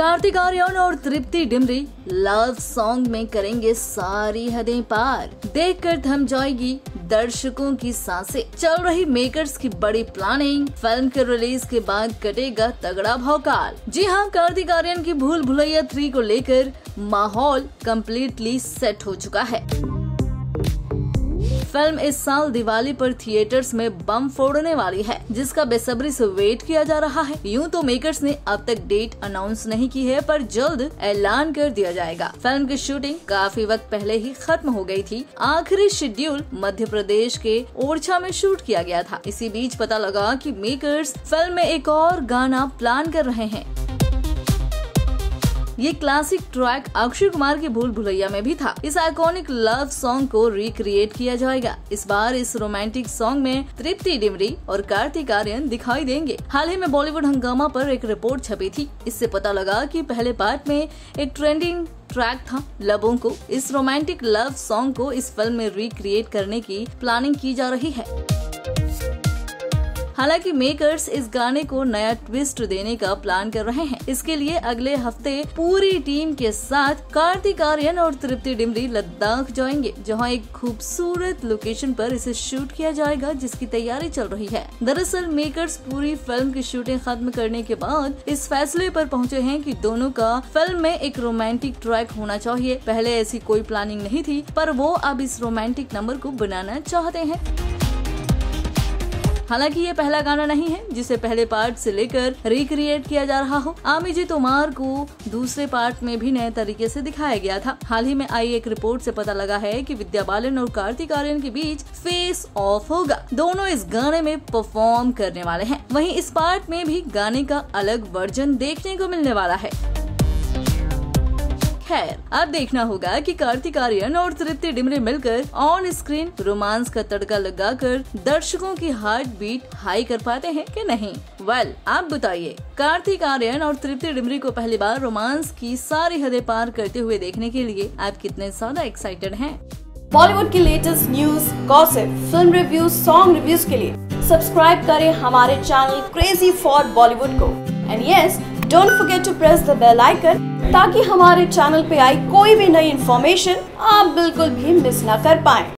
कार्तिक आर्यन और तृप्ति Dimri love song में करेंगे सारी हदें पार। देखकर थम जाएगी दर्शकों की साँसें। चल रही मेकर्स की बड़ी प्लानिंग फ़िल्म के रिलीज़ के बाद कटेगा तगड़ा भौकाल। जी हाँ कार्तिक आर्यन की भूल भुलैया थ्री को लेकर माहौल कम्प्लीटली सेट हो चुका है। फ़िल्म इस साल दिवाली पर थिएटर्स में बम फोड़ने वाली है, जिसका बेसब्री से वेट किया जा रहा है। यूँ तो मेकर्स ने अब तक डेट अनाउंस नहीं की है, पर जल्द ऐलान कर दिया जाएगा। फ़िल्म की शूटिंग काफ़ी वक्त पहले ही खत्म हो गई थी। आखिरी शेड्यूल मध्य प्रदेश के ओरछा में शूट किया गया था। इसी बीच पता लगा कि मेकर्स फ़िल्म में एक और गाना प्लान कर रहे हैं। ये क्लासिक ट्रैक अक्षय कुमार की भूल भुलैया में भी था। इस आइकॉनिक लव सॉन्ग को रिक्रिएट किया जाएगा। इस बार इस रोमांटिक सॉन्ग में तृप्ति डिमरी और कार्तिक आर्यन दिखाई देंगे। हाल ही में बॉलीवुड हंगामा पर एक रिपोर्ट छपी थी। इससे पता लगा कि पहले पार्ट में एक ट्रेंडिंग ट्रैक था। लबों को इस रोमांटिक लव सॉन्ग को इस फ़िल्म में रिक्रिएट करने की प्लानिंग की जा रही है। हालाँकि मेकर्स इस गाने को नया ट्विस्ट देने का प्लान कर रहे हैं। इसके लिए अगले हफ़्ते पूरी टीम के साथ कार्तिक आर्यन और तृप्ति डिमरी लद्दाख जाएँगे, जहाँ एक खूबसूरत लोकेशन पर इसे शूट किया जाएगा, जिसकी तैयारी चल रही है। दरअसल मेकर्स पूरी फ़िल्म की शूटिंग खत्म करने के बाद इस फैसले पर पहुँचे हैं कि दोनों का फ़िल्म में एक रोमांटिक ट्रैक होना चाहिए। पहले ऐसी कोई प्लानिंग नहीं थी, पर वो अब इस रोमांटिक नंबर को बनाना चाहते हैं। हालाँकि ये पहला गाना नहीं है, जिसे पहले पार्ट से लेकर रिक्रिएट किया जा रहा हो। आमी जी तोमार को दूसरे पार्ट में भी नए तरीके से दिखाया गया था। हाल ही में आई एक रिपोर्ट से पता लगा है कि विद्या बालन और कार्तिक आर्यन के बीच फेस ऑफ़ होगा। दोनों इस गाने में परफॉर्म करने वाले हैं। वहीं इस पार्ट में भी गाने का अलग वर्जन देखने को मिलने वाला है। खैर अब देखना होगा कि कार्तिक आर्यन और तृप्ति डिमरी मिलकर ऑन स्क्रीन रोमांस का तड़का लगाकर दर्शकों की हार्ट बीट हाई कर पाते हैं कि नहीं? वेल well, आप बताइए कार्तिक आर्यन और तृप्ति डिमरी को पहली बार रोमांस की सारी हदें पार करते हुए देखने के लिए आप कितने ज़्यादा एक्साइटेड हैं? बॉलीवुड की latest news gossip film reviews song reviews के लिए सब्सक्राइब करें हमारे चैनल क्रेजी फॉर बॉलीवुड को। And yes don't forget to press the bell icon ताकि हमारे चैनल पे आई कोई भी नई इन्फॉर्मेशन आप बिल्कुल भी मिस ना कर पाए।